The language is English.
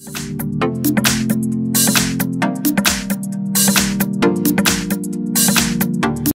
you